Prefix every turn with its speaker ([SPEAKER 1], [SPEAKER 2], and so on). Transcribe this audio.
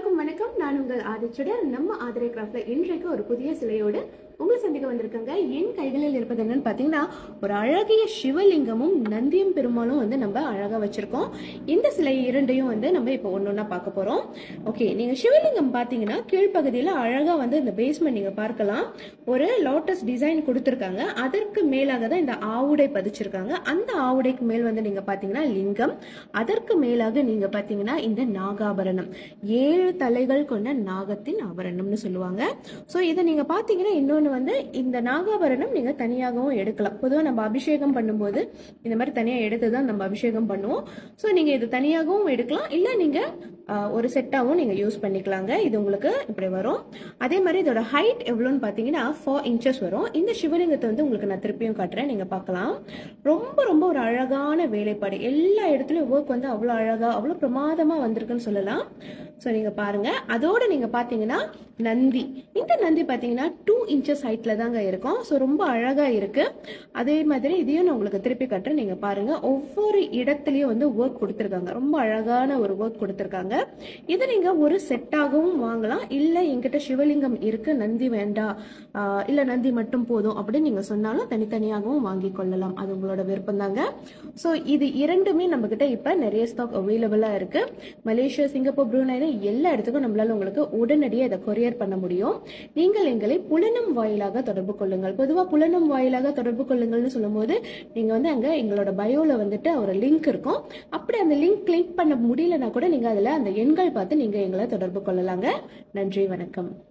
[SPEAKER 1] அனைவருக்கும் வணக்கம். நான் உங்கள் ஆதிச்சுடர் நம்ம ஆதரை கிராஃப்ட்ல இன்றைக்கு ஒரு புதிய சிலையோடு உங்களை சந்திக்க வந்திருக்காங்க. என் கைகளில் இருப்பது என்னன்னு பாத்தீங்கன்னா ஒரு அழகிய சிவலிங்கமும் நந்தியும் பெருமாளும் வந்து நம்ம அழகா வச்சிருக்கோம். இந்த சிலை இரண்டையும் வந்து நம்ம இப்போ ஒன்னொன்னா பார்க்க போறோம். ஓகே நீங்க சிவலிங்கம் பாத்தீங்கன்னா கீழ்ப்பகுதியில அழகா வந்து இந்த பேஸ்மெண்ட் நீங்க பார்க்கலாம். ஒரு லோட்டஸ் டிசைன் கொடுத்துருக்காங்க. அதற்கு மேலாக தான் இந்த ஆவுடை பதிச்சிருக்காங்க. அந்த ஆவுடைக்கு மேல் வந்து நீங்க பாத்தீங்கன்னா லிங்கம். அதற்கு மேலாக நீங்க பாத்தீங்கன்னா இந்த நாகாபரணம். ஏழு தலைகள் கொண்ட நாகத்தின் ஆபரணம்னு சொல்லுவாங்க. ஸோ இதை நீங்க பாத்தீங்கன்னா இன்னொன்று வந்து இந்த நாகாபரணம் நீங்க தனியாகவும் எடுக்கலாம். பொதுவாக நம்ம அபிஷேகம் பண்ணும்போது இந்த மாதிரி தனியாக எடுத்து தான் நம்ம அபிஷேகம் பண்ணுவோம். ஸோ நீங்க இது தனியாகவும் எடுக்கலாம். இல்லை நீங்க ஒரு செட்டாகவும் நீங்கள் யூஸ் பண்ணிக்கலாங்க. இது உங்களுக்கு இப்படி வரும். அதே மாதிரி இதோட ஹைட் எவ்வளோன்னு பார்த்தீங்கன்னா ஃபோர் இன்ச்சஸ் வரும். இந்த சிவலிங்கத்தை வந்து உங்களுக்கு நான் திருப்பியும் காட்டுறேன். நீங்கள் பார்க்கலாம். ரொம்ப ரொம்ப ஒரு அழகான வேலைப்பாடு. எல்லா இடத்துலையும் ஒர்க் வந்து அவ்வளோ அழகாக அவ்வளோ பிரமாதமாக வந்திருக்குன்னு சொல்லலாம். ஸோ நீங்கள் பாருங்கள் அதோட நீங்கள் பார்த்தீங்கன்னா நந்தி. இந்த நந்தி பார்த்தீங்கன்னா டூ இன்ச்சஸ் ஹைட்டில் தாங்க இருக்கும். ஸோ ரொம்ப அழகாக இருக்குது அதே மாதிரி இதையும் நான் உங்களுக்கு திருப்பி காட்டுறேன். நீங்கள் பாருங்கள் ஒவ்வொரு இடத்துலையும் வந்து ஒர்க் கொடுத்துருக்காங்க. ரொம்ப அழகான ஒரு ஒர்க் கொடுத்துருக்காங்க. இதை நீங்க ஒரு செட்டாகவும் வாங்கலாம். இல்லை என்கிட்ட சிவலிங்கம் இருக்கு நந்தி வேண்டாம். இல்லை இல்ல நந்தி மட்டும் போதும் அப்படின்னு நீங்க சொன்னாலும் தனித்தனியாகவும் வாங்கி கொள்ளலாம். அது உங்களோட விருப்பம் தாங்க ஸோ இது இரண்டுமே நம்ம கிட்ட இப்ப நிறைய ஸ்டாக் அவைலபிளா இருக்கு. மலேசியா சிங்கப்பூர் ப்ரூனைனு எல்லா இடத்துக்கும் நம்மளால உங்களுக்கு உடனடியாக இதை கொரியர் பண்ண முடியும். நீங்கள் எங்களை புலனம் வாயிலாக தொடர்பு கொள்ளுங்கள். பொதுவாக புலனம் வாயிலாக தொடர்பு கொள்ளுங்கள்னு சொல்லும்போது நீங்க வந்து அங்க எங்களோட பயோவில் வந்துட்டு ஒரு லிங்க் இருக்கும். அப்படி அந்த லிங்க் கிளிக் பண்ண முடியலன்னா கூட நீங்க அதில் அந்த எண்கள் பார்த்து நீங்க எங்களை தொடர்பு கொள்ளலாங்க. நன்றி வணக்கம்.